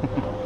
Slow down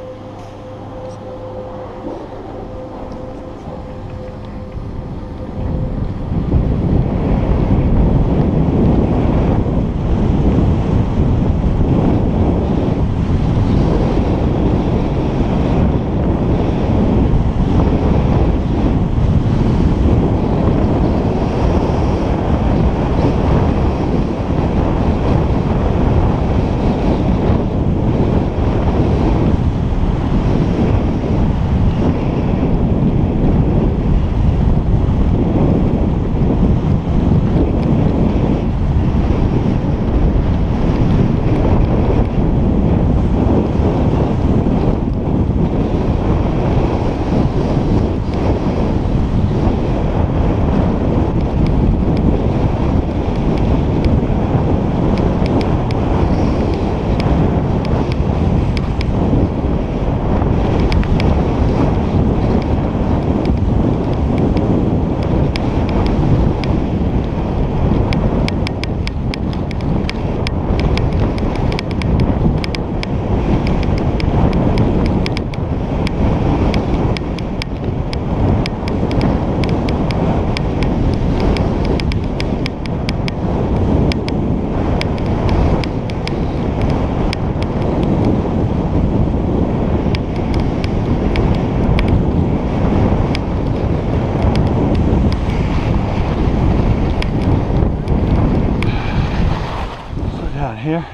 here.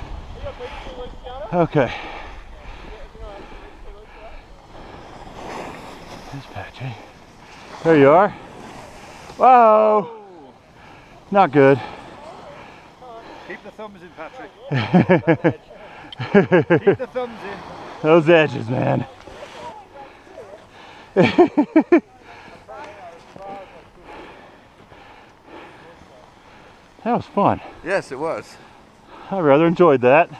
Okay. There's Patrick. There you are. Whoa! Not good. Keep the thumbs in, Patrick. Keep the thumbs in. Those edges, man. that was fun. Yes, it was. I rather enjoyed that.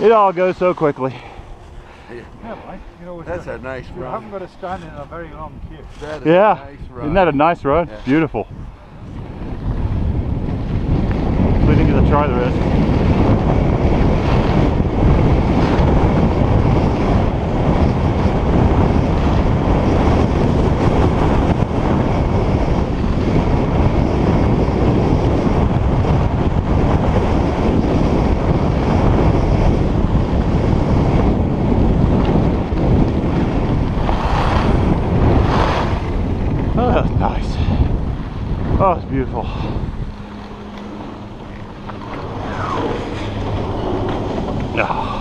It all goes so quickly. Yeah, mate. You know, That's a nice run. I haven't got to stand in a very long queue. That is Yeah. a nice run. Isn't that a nice run? Yeah. Beautiful. We didn't get to try the rest. Oh, it's beautiful. Oh.